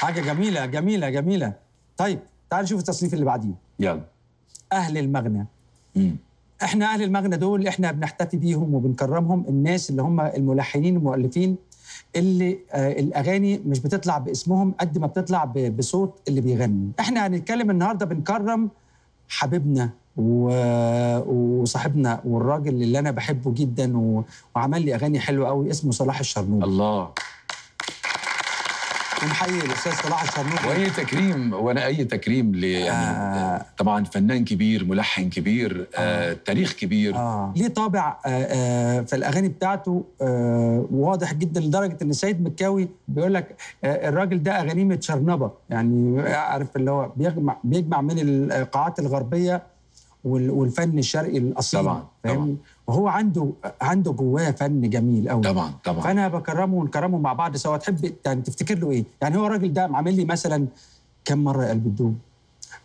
حاجة جميلة جميلة جميلة. طيب تعال نشوف التصنيف اللي بعديه. يلا. أهل المغنى. مم. إحنا أهل المغنى دول إحنا بنحتفي بيهم وبنكرمهم. الناس اللي هم الملحنين المؤلفين اللي آه الأغاني مش بتطلع باسمهم قد ما بتطلع بصوت اللي بيغني. إحنا هنتكلم النهارده بنكرم حبيبنا و- وصاحبنا والراجل اللي أنا بحبه جدا و... وعمل لي أغاني حلوة قوي اسمه صلاح الشرنوبي. الله. ونحيي الأستاذ صلاح الشرنوبي وأي تكريم وأنا أي تكريم ل يعني آه. طبعا فنان كبير ملحن كبير آه. تاريخ كبير آه. ليه طابع آه آه في الأغاني بتاعته آه واضح جدا لدرجة إن سيد مكاوي بيقول لك آه الراجل ده أغانيه متشرنبة يعني عارف اللي هو بيجمع بيجمع من القاعات الغربية والفن الشرقي الأصيل. طبعاً، فاهم طبعاً. وهو عنده عنده جواه فن جميل قوي طبعا طبعا. فأنا بكرمه ونكرمه مع بعض سوا. تحب يعني تفتكر له إيه؟ يعني هو الراجل ده عامل لي مثلا كم مرة قلب الدوب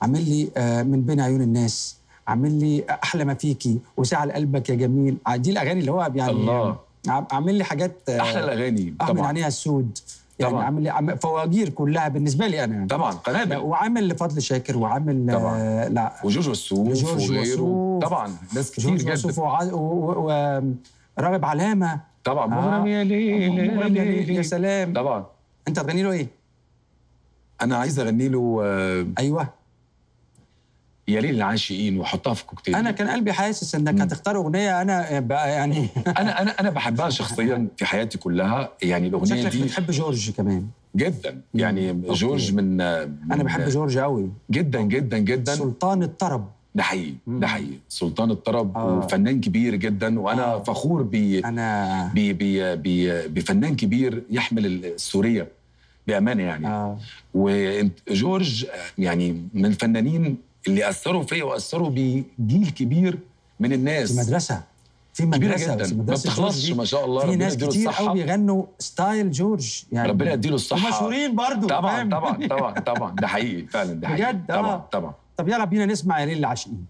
عامل لي آه من بين عيون الناس. عامل لي أحلى ما فيكي. وساعة لقلبك يا جميل. آه، دي الأغاني اللي هو يعني الله. عامل لي حاجات آه، أحلى الأغاني آه من طبعا. عينيها السود. يعني طبعاً. عامل عم- فواجير كلها بالنسبة لي أنا يعني. طبعا قنابل وعامل لفضل شاكر وعامل طبعاً. آه لا وجورج وسوف وجورج وغيره وسوف. طبعا ناس كتير جدا وسوف وراغب علامه طبعا آه. مغرم يا ليل مغرم يا ليل، يا سلام طبعا أنت هتغني له إيه؟ أنا عايز أغني له آه، أيوه يا ليل العاشقين واحطها في كوكتيل. أنا كان قلبي حاسس إنك هتختار أغنية أنا بقى يعني أنا أنا أنا بحبها شخصيا في حياتي كلها. يعني الأغنية شكلك دي بتحب جورج كمان. جدا. يعني okay. جورج من أنا بحب جورج قوي جدا جدا جدا. سلطان الطرب. ده حقيقي مم. ده حقيقي. سلطان الطرب آه. وفنان كبير جدا. وأنا آه. فخور ب أنا ب- ب- ب- بفنان كبير يحمل السورية بأمانة يعني. آه. وجورج يعني من الفنانين اللي أثروا فيا وأثروا بجيل كبير من في الناس مدرسة. في مدرسة جدا. بس ما بتخلصش ما شاء الله في ناس كتير قوي بيغنوا ستايل جورج يعني. ربنا يديله الصحة. ومشهورين برضو. طبعا؟ طبعا طبعا طبعا. ده حقيقي فعلا ده حقيقي. بجد؟ آه. طبعا طبعا. طب يلا بينا نسمع يا ليل العاشقين.